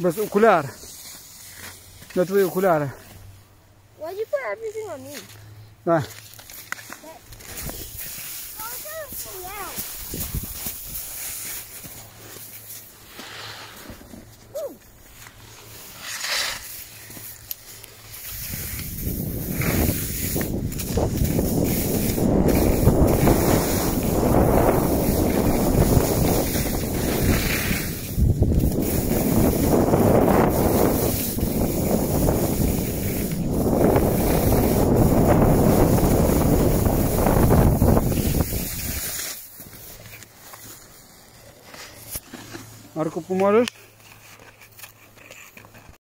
But ocular. Not with ocular. Why do you put everything on me? Nah. Marco Pomoros